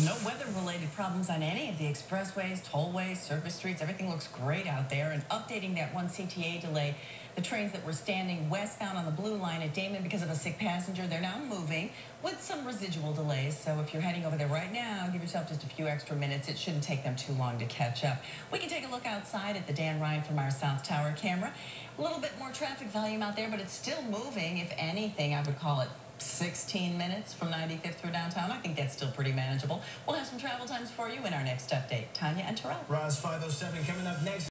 Well, no weather-related problems on any of the expressways, tollways, surface streets. Everything looks great out there. And updating that one CTA delay, the trains that were standing westbound on the blue line at Damen because of a sick passenger, they're now moving with some residual delays. So if you're heading over there right now, give yourself just a few extra minutes. It shouldn't take them too long to catch up. We can take a look outside at the Dan Ryan from our South Tower camera. A little bit more traffic volume out there, but it's still moving. If anything, I would call it 16 minutes from 95th through downtown. I think that's still pretty manageable. We'll have some travel times for you in our next update. Tanya and Terrell. Roz 507 coming up next.